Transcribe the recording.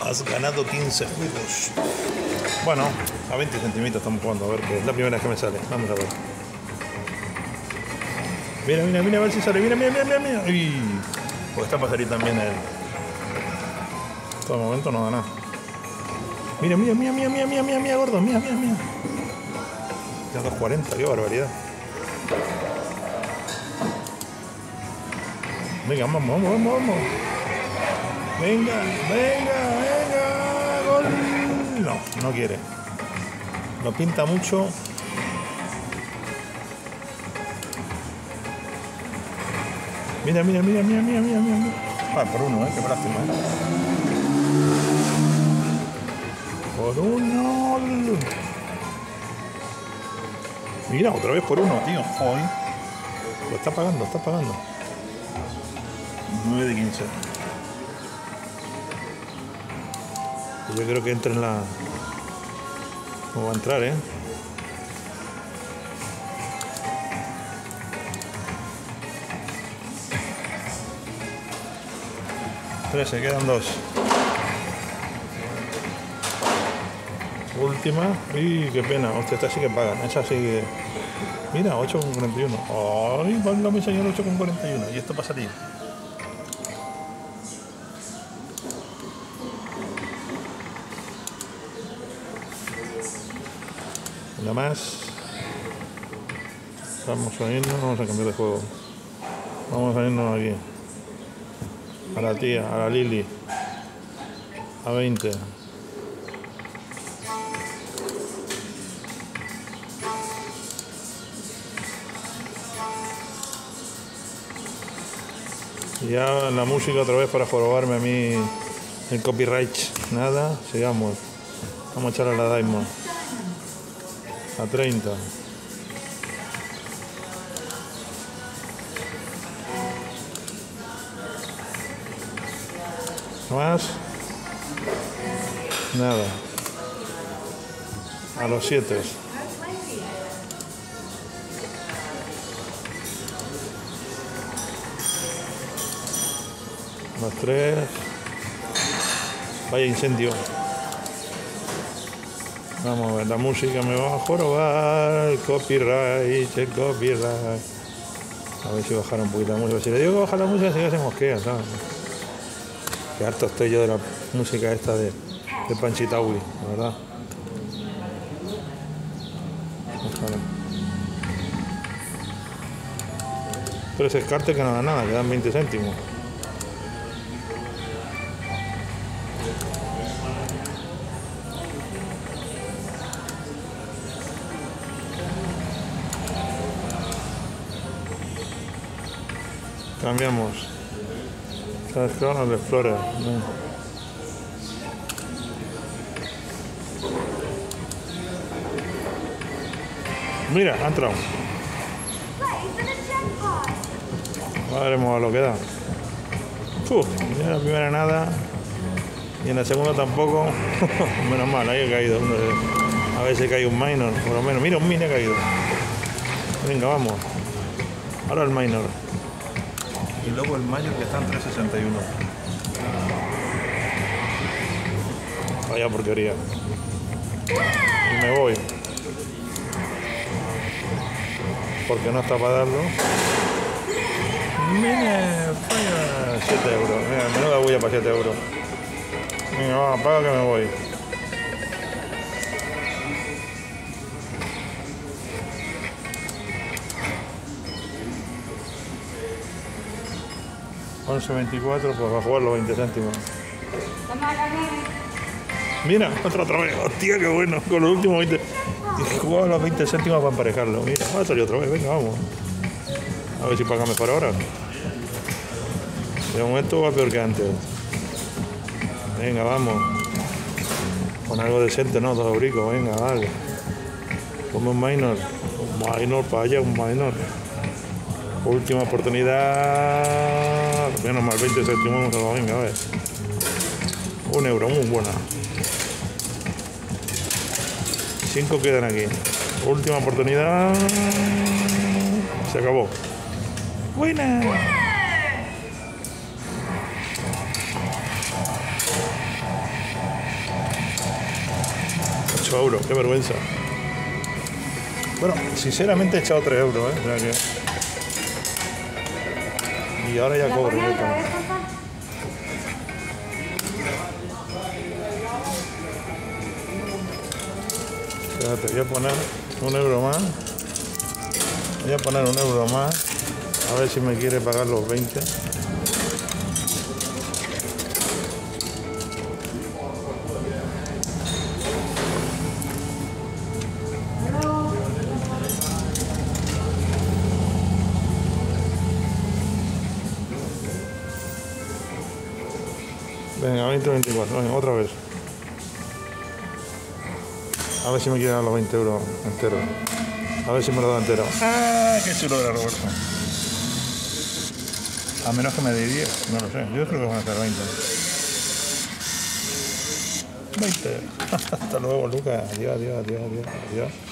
Has ganado 15 juegos. Bueno, a 20 centímetros estamos jugando. A ver, que es la primera vez que me sale. Vamos a ver. Mira, mira, mira, a ver si sale. Mira, mira, mira, mira. mira. Uy, pues está para salir también el. Todo el momento no da nada. Mira, mira, mira, mira, mira, mira, mira, mira, gordo. Mira, mira, mira. Ya 240, qué barbaridad. Venga, vamos, vamos, vamos, vamos. Venga, venga. No, no quiere. Lo pinta mucho. Mira, mira, mira, mira, mira, mira, mira. Ah, por uno, eh, qué lástima, eh. Por uno. Mira, otra vez por uno, tío. Hoy. Lo está pagando, está pagando. 9 de 15. Yo creo que entra en la. ¿Cómo va a entrar, eh? Trece, quedan dos. Última. ¡Y qué pena! Hostia, esta sí que pagan. Esa sí que. Mira, 8,41. ¡Ay, válgame señor, 8,41! Y esto para Una más. Vamos a irnos, vamos a cambiar de juego. Vamos a irnos aquí. A la tía, a la Lili. A 20. Y ya la música otra vez para jorobarme a mí el copyright. Nada, sigamos. Vamos a echar a la Diamond. A 30. Más. Nada. A los 7. Los 3. Vaya incendio. Vamos a ver, la música me va a jorobar, el copyright, el copyright. A ver si bajar un poquito la música. Si le digo que bajar la música, se mosquea, ¿sabes? Qué harto estoy yo de la música esta de, de Panchitaui, la verdad. Ojalá. Pero ese escarte que no da nada, que dan 20 céntimos. Cambiamos. ¿Sabes qué? Al Explorer. No. Mira, ha entrado. Veremos a lo que da. Uf, en la primera nada. Y en la segunda tampoco. Menos mal, ahí ha caído. de- A si cae un minor, por lo menos. Mira, un mini ha caído. Venga, vamos. Ahora el minor. Y luego el mayor que está en 361. Vaya porquería. Y me voy. Porque no está para darlo. Mira, paga 7 euros. Mira, menuda bulla para 7 euros. Venga, va, paga que me voy. $11.24 pues va a jugar los 20 céntimos. Mira, otra otra vez. Hostia, qué bueno. Con los últimos 20. Y jugaba los 20 céntimos para emparejarlo. Mira, va a salir otra vez. Venga, vamos. A ver si paga mejor ahora. De momento va peor que antes. Venga, vamos. Con algo decente, ¿no? Todo brico. Venga, vale. Como un minor. Un minor para allá, un minor. Última oportunidad. Menos mal 20 céntimos. Venga, a ver. Un euro, muy buena. Cinco quedan aquí. Última oportunidad. Se acabó. Buena. 8 euros, qué vergüenza. Bueno, sinceramente he echado 3 euros, ¿eh? Y ahora ya cobro. ¿La ya otra está. vez, papá? Espérate, voy a poner un euro más. Voy a poner un euro más. A ver si me quiere pagar los 20. Venga, 20, 24. Venga, otra vez. A ver si me quiere dar los 20 euros enteros. A ver si me lo da entero. ¡Ah! ¡Qué chulo era Roberto! A menos que me dé 10, no lo sé. Yo creo que van a ser 20. 20. Hasta luego, Lucas. Adiós, adiós, adiós, adiós. adiós.